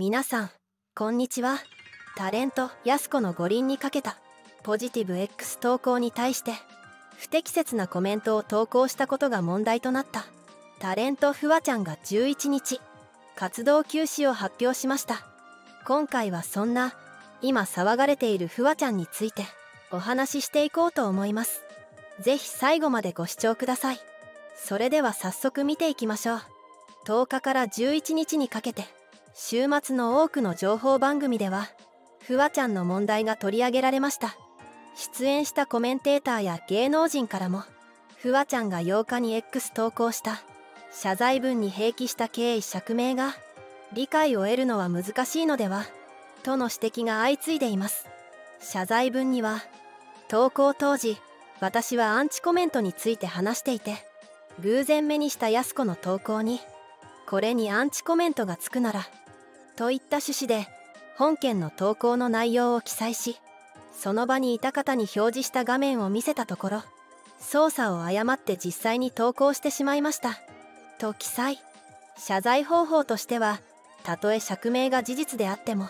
皆さんこんにちは。タレントやす子の五輪にかけたポジティブ X 投稿に対して不適切なコメントを投稿したことが問題となったタレントフワちゃんが11日活動休止を発表しました。今回はそんな今騒がれているフワちゃんについてお話ししていこうと思います。是非最後までご視聴ください。それでは早速見ていきましょう。10日から11日にかけて週末の多くの情報番組ではフワちゃんの問題が取り上げられました。出演したコメンテーターや芸能人からもフワちゃんが8日に X 投稿した。謝罪文に併記した経緯釈明が理解を得るのは難しいのではとの指摘が相次いでいます。謝罪文には投稿当時私はアンチコメントについて話していて偶然目にしたやす子の投稿にこれにアンチコメントがつくならといった趣旨で本件の投稿の内容を記載しその場にいた方に表示した画面を見せたところ操作を誤って実際に投稿してしまいました。と記載。謝罪方法としてはたとえ釈明が事実であっても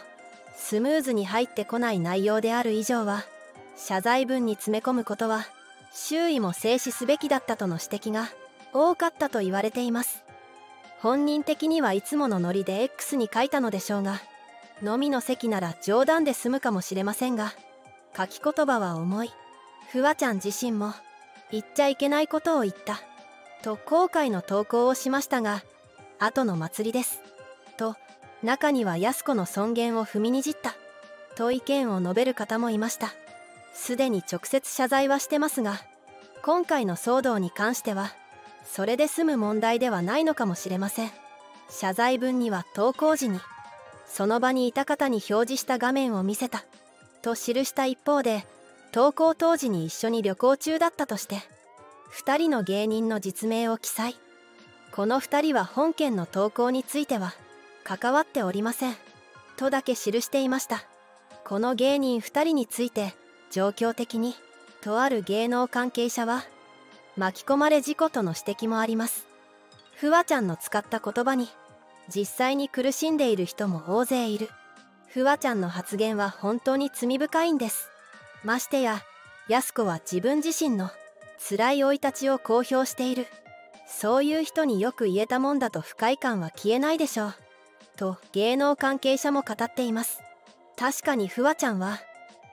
スムーズに入ってこない内容である以上は謝罪文に詰め込むことは周囲も制止すべきだったとの指摘が多かったと言われています。本人的にはいつものノリで X に書いたのでしょうが飲みの席なら冗談で済むかもしれませんが書き言葉は重い。フワちゃん自身も言っちゃいけないことを言った。と後悔の投稿をしましたが後の祭りです。と中には安子の尊厳を踏みにじった。と意見を述べる方もいました。すでに直接謝罪はしてますが今回の騒動に関してはそれで済む問題ではないのかもしれません。謝罪文には投稿時にその場にいた方に表示した画面を見せたと記した一方で投稿当時に一緒に旅行中だったとして2人の芸人の実名を記載。この2人は本件の投稿については関わっておりません。とだけ記していました。この芸人2人について状況的にとある芸能関係者は巻き込まれ事故との指摘もあります。フワちゃんの使った言葉に実際に苦しんでいる人も大勢いる。フワちゃんの発言は本当に罪深いんです。ましてややす子は自分自身の辛い生い立ちを公表している。そういう人によく言えたもんだと不快感は消えないでしょう。と芸能関係者も語っています。確かにフワちゃんは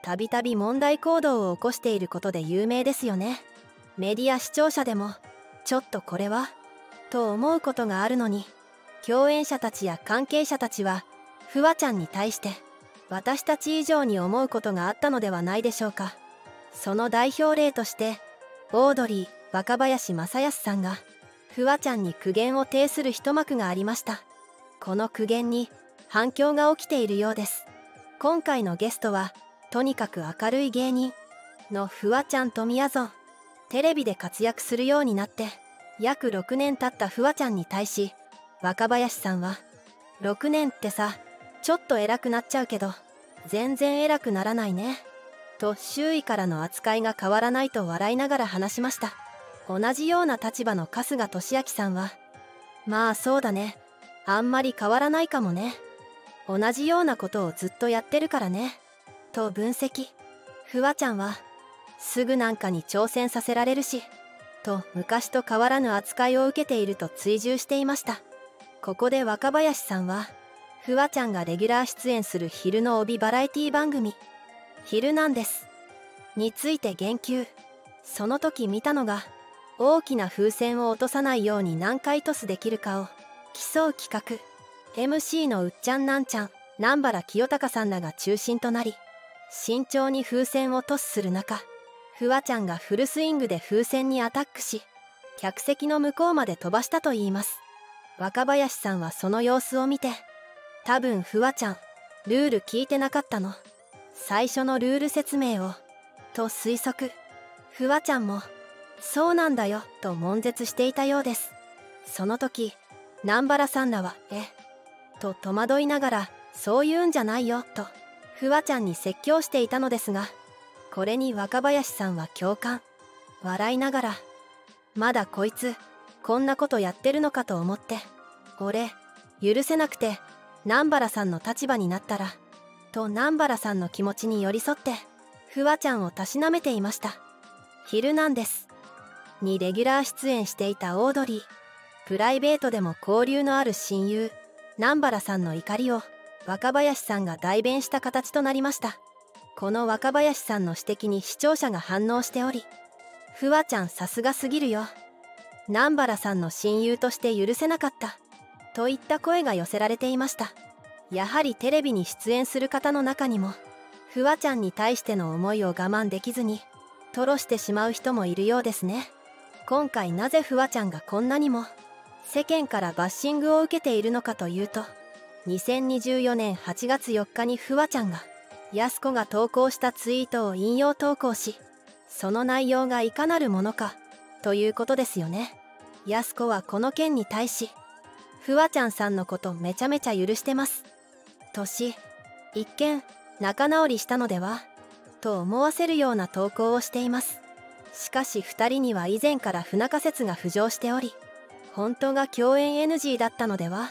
たびたび問題行動を起こしていることで有名ですよね。メディア視聴者でもちょっとこれはと思うことがあるのに共演者たちや関係者たちはフワちゃんに対して私たち以上に思うことがあったのではないでしょうか。その代表例としてオードリー若林正康さんがフワちゃんに苦言を呈する一幕がありました。この苦言に反響が起きているようです。今回のゲストはとにかく明るい芸人のフワちゃんとみやぞんテレビで活躍するようになって約6年経ったフワちゃんに対し若林さんは6年ってさちょっと偉くなっちゃうけど全然偉くならないねと周囲からの扱いが変わらないと笑いながら話しました。同じような立場の春日俊明さんはまあそうだねあんまり変わらないかもね同じようなことをずっとやってるからねと分析。フワちゃんはすぐなんかに挑戦させられるしと昔と変わらぬ扱いを受けていると追従していました。ここで若林さんはフワちゃんがレギュラー出演する昼の帯バラエティ番組ヒルナンデスについて言及。その時見たのが大きな風船を落とさないように何回トスできるかを競う企画。MC のうっちゃんなんちゃん南原清隆さんらが中心となり慎重に風船をトスする中フワちゃんがフルスイングで風船にアタックし客席の向こうまで飛ばしたといいます。若林さんはその様子を見て多分フワちゃんルール聞いてなかったの。最初のルール説明をと推測。フワちゃんもそうなんだよと悶絶していたようです。その時南原さんらはえ？と戸惑いながらそういうんじゃないよとフワちゃんに説教していたのですがこれに若林さんは共感。笑いながらまだこいつこんなことやってるのかと思って俺許せなくて南原さんの立場になったらと南原さんの気持ちに寄り添ってフワちゃんをたしなめていました「ヒルナンデス」にレギュラー出演していたオードリー。プライベートでも交流のある親友南原さんの怒りを若林さんが代弁した形となりました。この若林さんの指摘に視聴者が反応しており「フワちゃんさすがすぎるよ」南原さんの親友として許せなかった。といった声が寄せられていました。やはりテレビに出演する方の中にもフワちゃんに対しての思いを我慢できずに吐露してしまう人もいるようですね。今回なぜフワちゃんがこんなにも世間からバッシングを受けているのかというと2024年8月4日にフワちゃんがやす子が投稿したツイートを引用投稿しその内容がいかなるものかということですよね。やす子はこの件に対しフワちゃんさんのことめちゃめちゃ許してます。とし一見仲直りしたのではと思わせるような投稿をしています。しかし2人には以前から不仲説が浮上しており本当が共演 NG だったのでは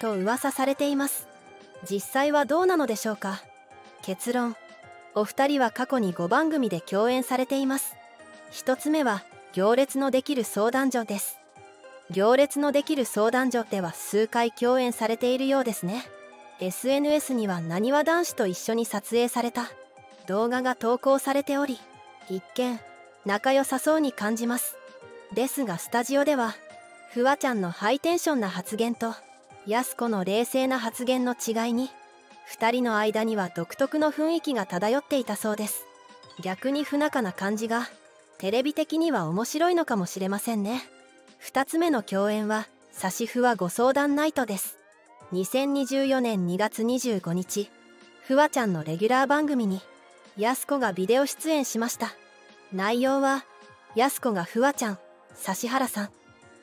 と噂されています。実際はどうなのでしょうか。結論。お二人は過去に5番組で共演されています。1つ目は行列のできる相談所です。行列のできる相談所では数回共演されているようですね。SNS にはなにわ男子と一緒に撮影された。動画が投稿されており一見仲良さそうに感じます。ですがスタジオではフワちゃんのハイテンションな発言とやす子の冷静な発言の違いに2人の間には独特の雰囲気が漂っていたそうです。逆に不仲な感じがテレビ的には面白いのかもしれませんね。2つ目の共演は差しふわご相談ナイトです。2024年2月25日フワちゃんのレギュラー番組にやす子がビデオ出演しました。内容はやす子がフワちゃん指原さん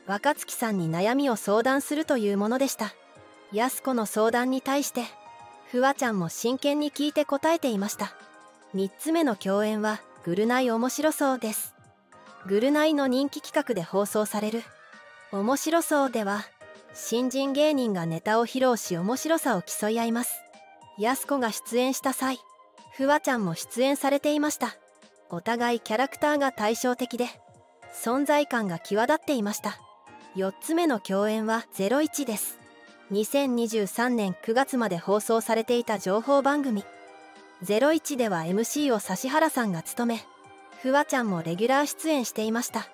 若月さんに悩みを相談するというものでした。やす子の相談に対してフワちゃんも真剣に聞いて答えていました。3つ目の共演はグルナイ面白そうです。グルナイの人気企画で放送される。面白そうでは新人芸人がネタを披露し面白さを競い合います。やす子が出演した際フワちゃんも出演されていました。お互いキャラクターが対照的で存在感が際立っていました。4つ目の共演は「01」です。2023年9月まで放送されていた情報番組「01」では MC を指原さんが務めフワちゃんもレギュラー出演していました。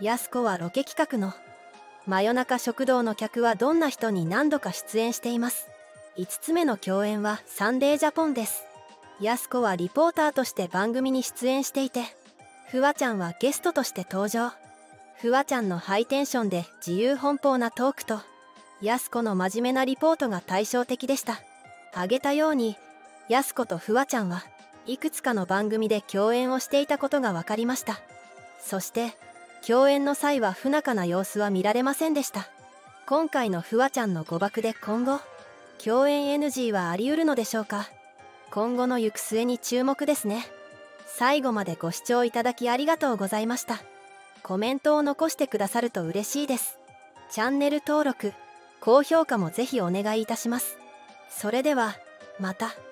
やす子はロケ企画の「真夜中食堂の客はどんな人?」に何度か出演しています。5つ目の共演は「サンデージャポン」です。やす子はリポーターとして番組に出演していてフワちゃんはゲストとして登場。フワちゃんのハイテンションで自由奔放なトークとやす子の真面目なリポートが対照的でした。挙げたようにやす子とフワちゃんはいくつかの番組で共演をしていたことが分かりました。そして共演の際は不仲な様子は見られませんでした。今回のフワちゃんの誤爆で今後共演 NG はあり得るのでしょうか。今後の行く末に注目ですね。最後までご視聴いただきありがとうございました。コメントを残してくださると嬉しいです。チャンネル登録高評価もぜひお願いいたしますそれではまた。